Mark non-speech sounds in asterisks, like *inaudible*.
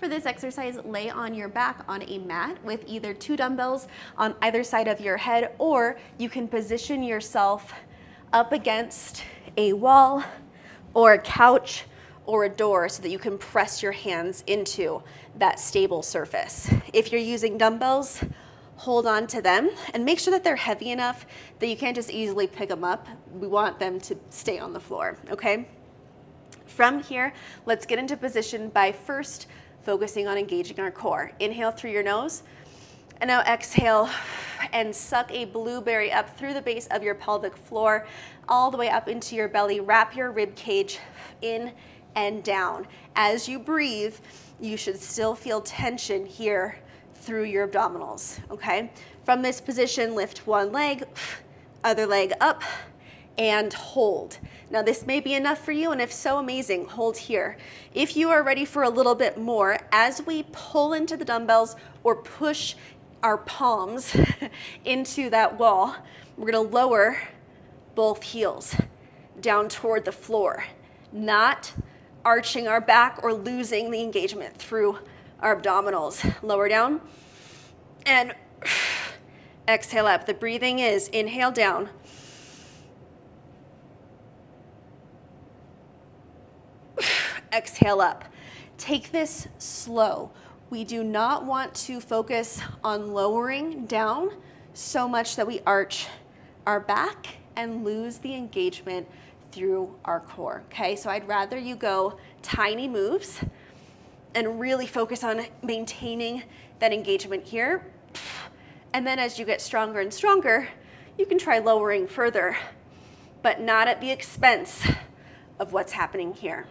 For this exercise, lay on your back on a mat with either two dumbbells on either side of your head, or you can position yourself up against a wall or a couch or a door so that you can press your hands into that stable surface. If you're using dumbbells, hold on to them and make sure that they're heavy enough that you can't just easily pick them up. We want them to stay on the floor, okay? From here, let's get into position by first focusing on engaging our core. Inhale through your nose, and now exhale and suck a blueberry up through the base of your pelvic floor, all the way up into your belly. Wrap your rib cage in and down. As you breathe, you should still feel tension here through your abdominals, okay? From this position, lift one leg, other leg up, and hold. Now this may be enough for you, and if so, amazing, hold here. If you are ready for a little bit more, as we pull into the dumbbells or push our palms *laughs* into that wall, we're gonna lower both heels down toward the floor, not arching our back or losing the engagement through our abdominals. Lower down and *sighs* exhale up. The breathing is inhale down, exhale up. Take this slow. We do not want to focus on lowering down so much that we arch our back and lose the engagement through our core, okay? So I'd rather you go tiny moves and really focus on maintaining that engagement here. And then as you get stronger and stronger, you can try lowering further, but not at the expense of what's happening here.